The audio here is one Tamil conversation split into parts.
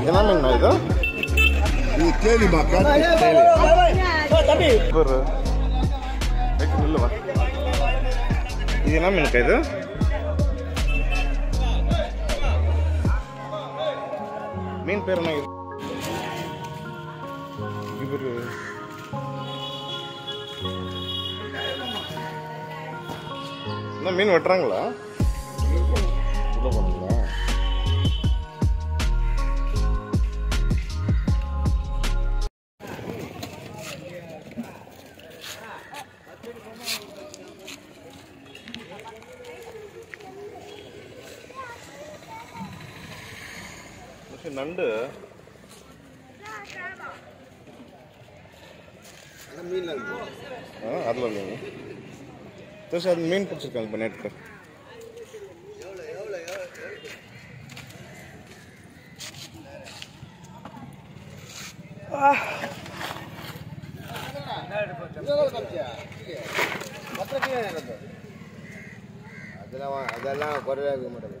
என்னண்ணா இது இது கேலி மக்கா கேலி தம்பி ஒரு நில்லுவா இது என்ன மீனுக்கா இது மீன் பேர் என்ன என்ன மீன் வெட்டுறாங்களா? உள்ள போனீங்களா நண்டு அதில் மீன். சார் அது மீன் பிடிச்சிருக்காங்க இப்போ நேற்று அதெல்லாம் அதெல்லாம் குறையா இருக்க மாட்டேங்குது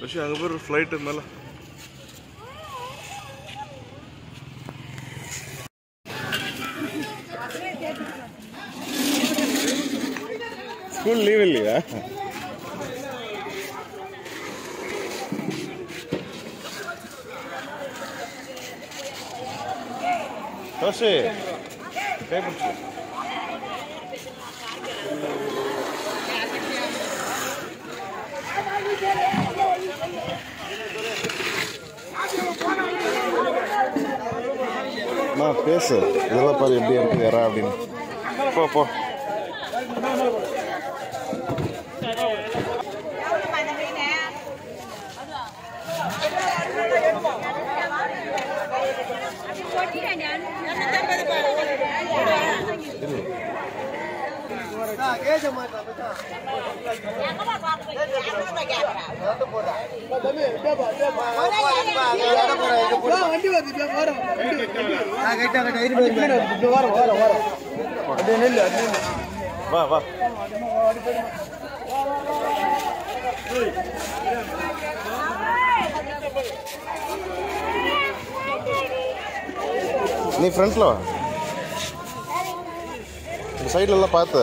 പക്ഷേ അങ്ങ് പേര് ഫ്ലൈറ്റ് എന്നല്ല സ്കൂൾ ലീവ് ഇല്ലയാ Tosi, paper chip. Yeah, I think we have. Ma pesa, ela pare bem errado. Pô, pô. Nah, kayak cuma apa? Ya, kamu apa? Ya, kamu apa? வா வா நீ ஃப்ரண்ட்ல வா. இந்த சைடுல பார்த்து.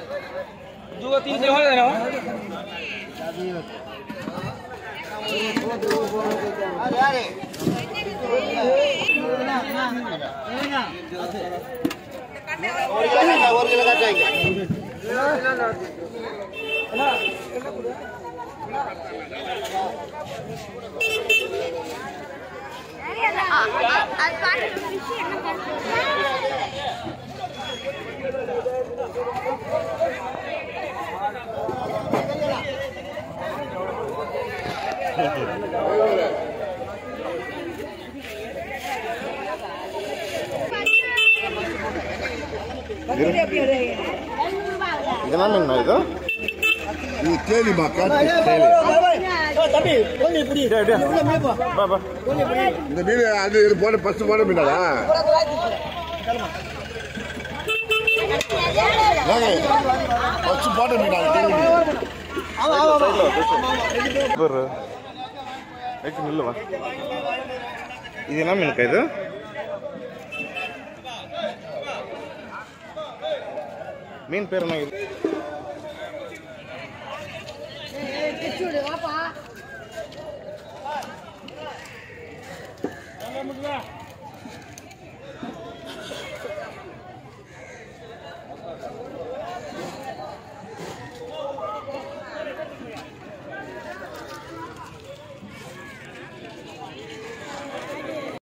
दो तीन से और देना और ये लगा जाएँगे आज पानी இப்படி. டேய், டேய். உள்ள மேய்ப்பா பா. பா இந்த மீன் அது இது போட ஃபர்ஸ்ட் போட மீனாடா. ஃபர்ஸ்ட் மீனா கேலி மீன். இது என்ன மீனுக்கா இது? மீன் பேர் என்ன? இது வாப்பா.